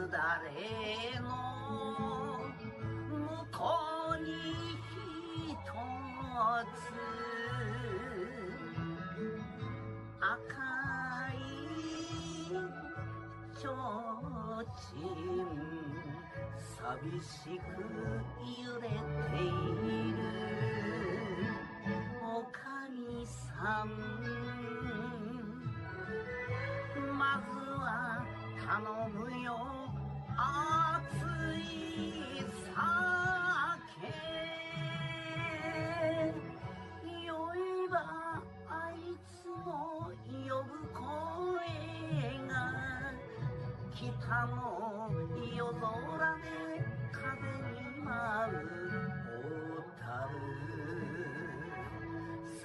すだれの向こうに一つ赤い提灯。寂しく揺れている。おかみさん。まずは頼む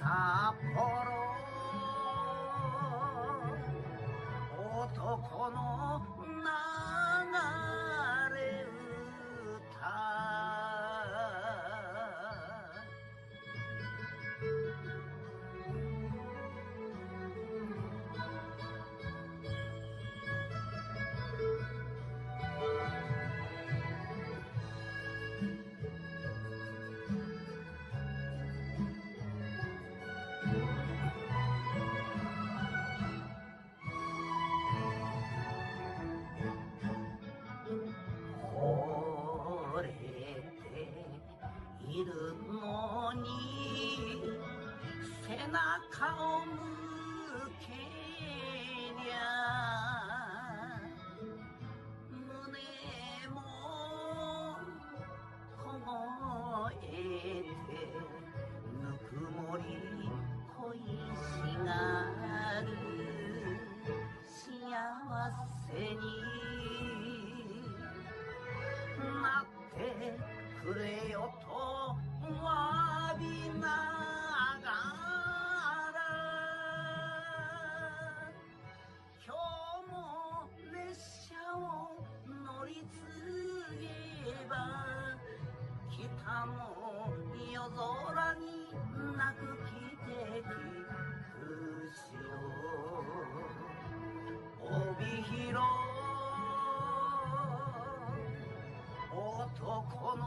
札幌。男の背中を 夜空に泣く汽笛し帯広。男の